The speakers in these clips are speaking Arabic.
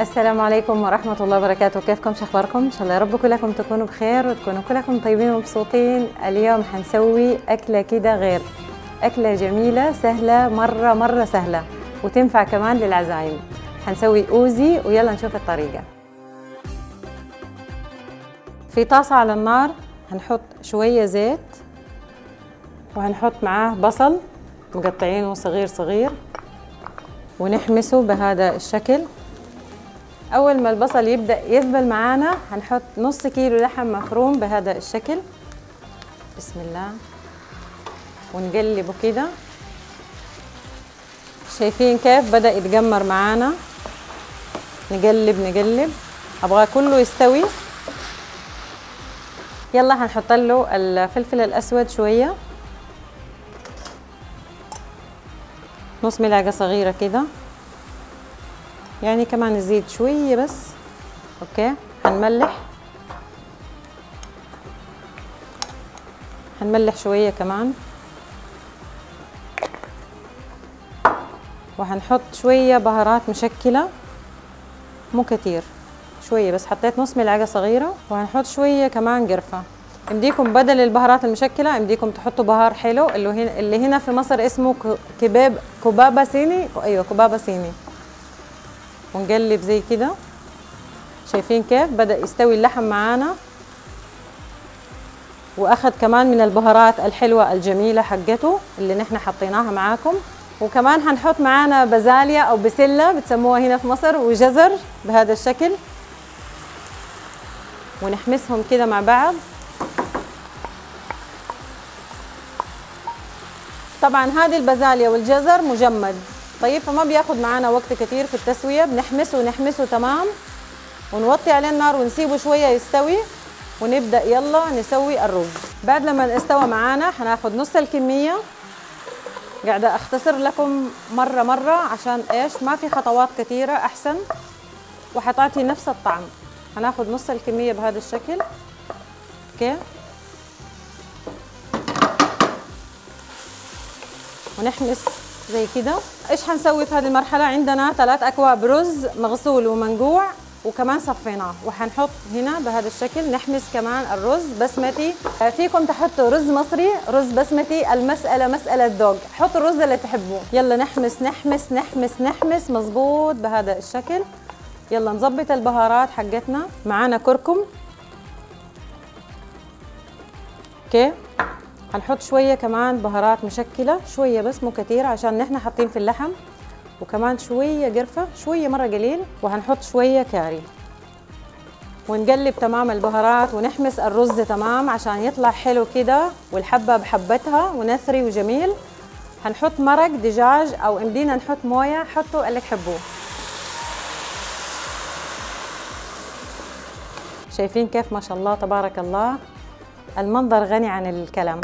السلام عليكم ورحمة الله وبركاته. كيفكم؟ شو أخباركم؟ إن شاء الله يا رب كلكم تكونوا بخير وتكونوا كلكم طيبين ومبسوطين. اليوم حنسوي أكلة كده غير. أكلة جميلة سهلة مرة مرة سهلة. وتنفع كمان للعزايم. حنسوي أوزي ويلا نشوف الطريقة. في طاسة على النار هنحط شوية زيت وهنحط معاه بصل مقطعينه صغير صغير. ونحمسه بهذا الشكل. أول ما البصل يبدأ يذبل معانا هنحط نص كيلو لحم مفروم بهذا الشكل. بسم الله. ونقلبه كده شايفين كيف؟ بدأ يتجمر معانا. نقلب نقلب. أبغى كله يستوي. يلا هنحط له الفلفل الأسود شوية. نص ملعقة صغيرة كده. يعني كمان نزيد شوية بس. أوكي هنملح. هنملح شوية كمان. وهنحط شوية بهارات مشكلة. مو كتير شوية بس حطيت نص ملعقة صغيرة. وهنحط شوية كمان قرفة. امديكم بدل البهارات المشكلة امديكم تحطوا بهار حلو اللي هنا في مصر اسمه كباب كبابة صيني. أيوه كبابة صيني. ونقلب زي كده. شايفين كيف؟ بدأ يستوي اللحم معانا. واخد كمان من البهارات الحلوة الجميلة حقته اللي نحن حطيناها معاكم. وكمان هنحط معانا بازاليا أو بسلة بتسموها هنا في مصر وجزر بهذا الشكل. ونحمسهم كده مع بعض. طبعا هذه البازاليا والجزر مجمد. طيب فما بياخد معانا وقت كتير في التسوية. بنحمسه ونحمسه تمام؟ ونوطي عليه النار ونسيبه شوية يستوي. ونبدأ يلا نسوي الرز. بعد لما استوى معانا هناخد نص الكمية. قاعدة أختصر لكم مرة مرة عشان إيش؟ ما في خطوات كثيره أحسن. وحتعطي نفس الطعم. هناخد نص الكمية بهذا الشكل. أوكي؟ ونحمس. زي كده. إيش حنسوي في هذه المرحلة؟ عندنا ثلاث أكواب رز مغسول ومنقوع وكمان صفيناه وحنحط هنا بهذا الشكل نحمس كمان الرز بسمتي. فيكم تحطوا رز مصري رز بسمتي المسألة مسألة ذوق حطوا الرز اللي تحبوه. يلا نحمس نحمس نحمس نحمس مظبوط بهذا الشكل. يلا نظبط البهارات حقتنا. معانا كركم. أوكي. هنحط شوية كمان بهارات مشكلة شوية بس مو كتير عشان نحن حاطين في اللحم وكمان شوية قرفة شوية مرة قليل وهنحط شوية كاري. ونقلب تمام البهارات ونحمس الرز تمام عشان يطلع حلو كده والحبة بحبتها ونثيري وجميل. هنحط مرق دجاج أو امدينا نحط موية حطوا اللي تحبوه. شايفين كيف؟ ما شاء الله تبارك الله. المنظر غني عن الكلام.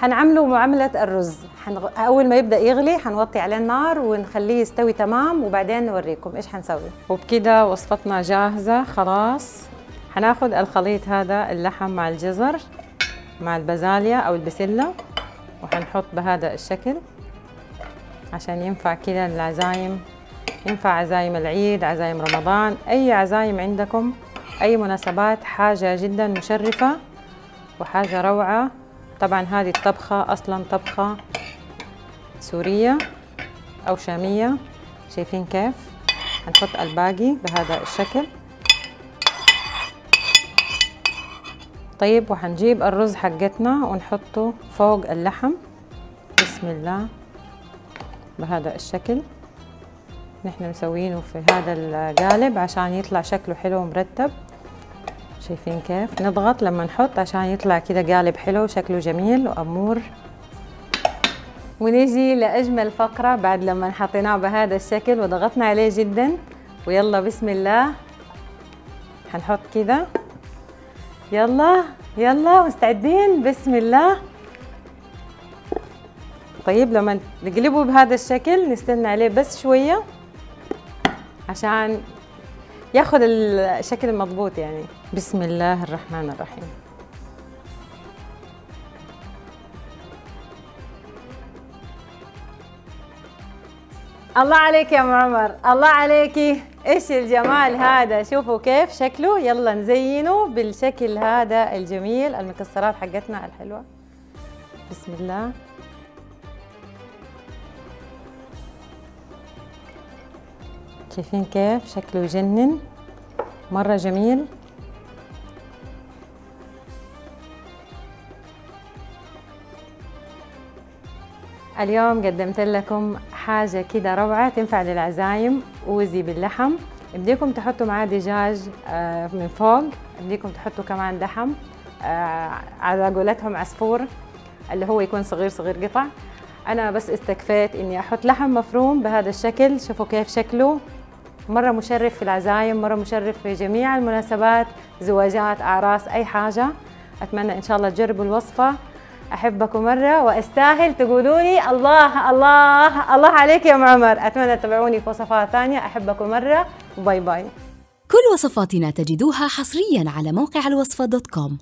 حنعمله معاملة الرز. حنغ... أول ما يبدأ يغلي حنوطي عليه النار ونخليه يستوي تمام وبعدين نوريكم إيش حنسوي. وبكده وصفتنا جاهزة خلاص. حناخد الخليط هذا اللحم مع الجزر مع البازاليا أو البسلة وحنحط بهذا الشكل عشان ينفع كده للعزايم ينفع عزايم العيد عزايم رمضان أي عزايم عندكم أي مناسبات حاجة جدا مشرفة وحاجة روعة. طبعا هذه الطبخة أصلا طبخة سورية أو شامية. شايفين كيف؟ هنحط الباقي بهذا الشكل. طيب وحنجيب الرز حقتنا ونحطه فوق اللحم. بسم الله. بهذا الشكل. نحن مسوينه في هذا القالب عشان يطلع شكله حلو ومرتب. شايفين كيف؟ نضغط لما نحط عشان يطلع كده قالب حلو شكله جميل وأمور. ونيجي لأجمل فقرة بعد لما حطيناه بهذا الشكل وضغطنا عليه جدا. ويلا بسم الله. حنحط كده. يلا يلا مستعدين؟ بسم الله. طيب لما نقلبه بهذا الشكل نستنى عليه بس شوية عشان ياخذ الشكل المضبوط يعني. بسم الله الرحمن الرحيم. الله عليك يا أم عمر. الله عليكي إيش الجمال هذا؟ شوفوا كيف شكله. يلا نزينه بالشكل هذا الجميل المكسرات حقتنا الحلوة. بسم الله. شايفين كيف شكله يجنن. مرة جميل. اليوم قدمت لكم حاجة كده روعة تنفع للعزايم وزي باللحم. بديكم تحطوا معاه دجاج آه، من فوق. بديكم تحطوا كمان لحم آه، على قولتهم عصفور اللي هو يكون صغير صغير قطع. أنا بس استكفيت إني أحط لحم مفروم بهذا الشكل. شوفوا كيف شكله. مرة مشرف في العزايم مرة مشرف في جميع المناسبات زواجات أعراس أي حاجة. أتمنى إن شاء الله تجربوا الوصفة. أحبكم مرة وأستاهل تقولوا لي الله الله الله عليك يا معمر أتمنى تتابعوني في وصفات ثانية. أحبكم مرة. bye bye. كل وصفاتنا تجدوها حصريا على موقع الوصفة dot com.